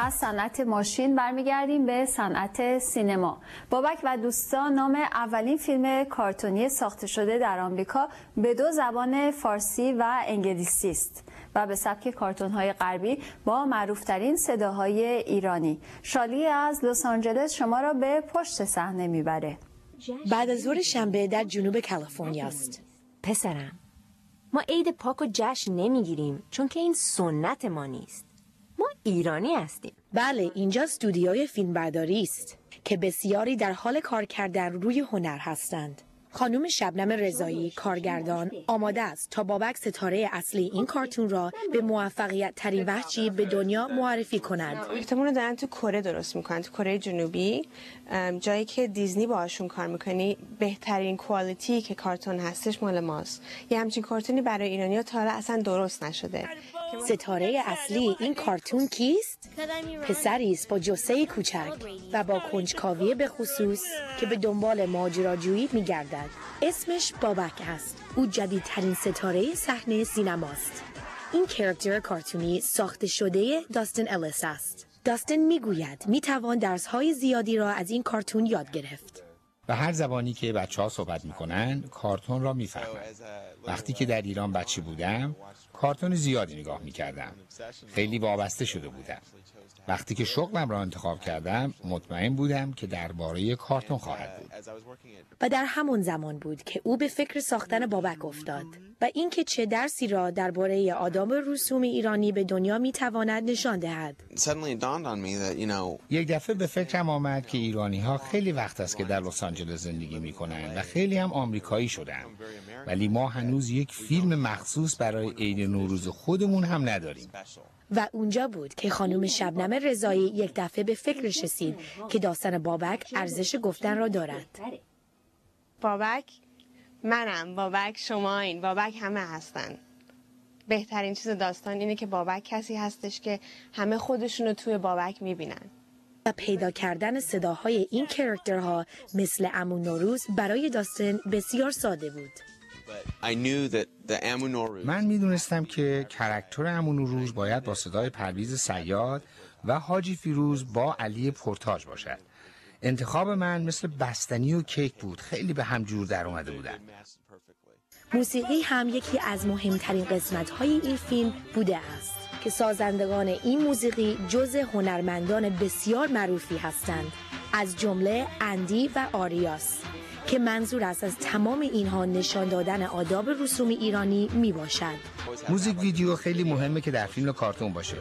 از صنعت ماشین برمیگردیم به صنعت سینما. بابک و دوستان نام اولین فیلم کارتونی ساخته شده در آمریکا به دو زبان فارسی و انگلیسی است و به سبک کارتون های غربی با معروفترین صداهای ایرانی. شالی از لس آنجلس شما را به پشت صحنه می‌بره. بعد از ظهر شنبه در جنوب کالیفرنیا است. پسرم ما عید پاک و جشن نمی‌گیریم چون که این سنت ما نیست. ایرانی هستیم. بله اینجا استودیوی فیلمبرداری است که بسیاری در حال کار کردن روی هنر هستند. خانم شبنم رضایی کارگردان آماده است تا بابک ستاره اصلی این کارتون را به موفقیت ترین وحشی به دنیا معرفی کند. احتمال دارن تو کره درست می‌کنن تو کره جنوبی. جایی که دیزنی باهاشون کار می‌کنی بهترین کوالیتی که کارتون هستش مال ماست. یه همچین کارتونی برای ایرانی تا حالا اصلا درست نشده. ستاره اصلی این کارتون کیست؟ پسری است با جسه کوچک و با کنجکاوی به خصوص که به دنبال ماجراجویی میگردد. اسمش بابک است. او جدیدترین ستاره صحنه سینماست. این کرکتر کارتونی ساخته شده داستن الیس است. داستن می‌گوید می‌توان درس های زیادی را از این کارتون یاد گرفت. و هر زبانی که بچه ها صحبت می‌کنن کارتون را می‌فهمند وقتی که در ایران بچه بودم کارتون زیادی نگاه می‌کردم. خیلی وابسته شده بودم. وقتی که شغلم را انتخاب کردم مطمئن بودم که درباره کارتون خواهد بود. و در همون زمان بود که او به فکر ساختن بابک افتاد و اینکه چه درسی را درباره آداب رسوم ایرانی به دنیا می‌تواند نشان دهد. یک دفعه به فکرم آمد که ایرانی ها خیلی وقت است که در لس آنجلس زندگی می کنند و خیلی هم آمریکایی شدن ولی ما هنوز یک فیلم مخصوص برای عید نوروز خودمون هم نداریم. و اونجا بود که خانم شبنم رضایی یک دفعه به فکرش رسید که داستان بابک ارزش گفتن را دارد. بابک؟ منم. بابک شما این. بابک همه هستن. بهترین چیز داستان اینه که بابک کسی هستش که همه خودشونو توی بابک می‌بینن. و پیدا کردن صداهای این کرکترها مثل امون نوروز برای داستان بسیار ساده بود. من می‌دونستم که کرکتر امون روز باید با صدای پرویز سیاد و حاجی فیروز با علی پرتاج باشد. انتخاب من مثل بستنی و کیک بود. خیلی به هم جور در اومده بودن. موسیقی هم یکی از مهمترین قسمت های این فیلم بوده است که سازندگان این موسیقی جز هنرمندان بسیار معروفی هستند از جمله اندی و آریاس. که منظور است از تمام اینها نشان دادن آداب رسوم ایرانی می باشد. موزیک ویدیو خیلی مهمه که در فیلم و کارتون باشه.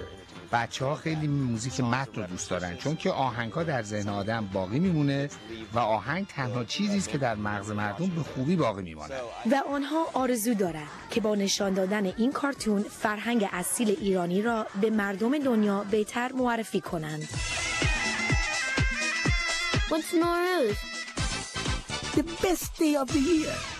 بچه ها خیلی موزیک متن رو دوست دارن چون که آهنگ ها در ذهن آدم باقی میمونه و آهنگ تنها چیزی است که در مغز مردم به خوبی باقی میمونه و آنها آرزو دارند که با نشان دادن این کارتون فرهنگ اصیل ایرانی را به مردم دنیا بهتر معرفی کنند. What's Nowruz? The best day of the year.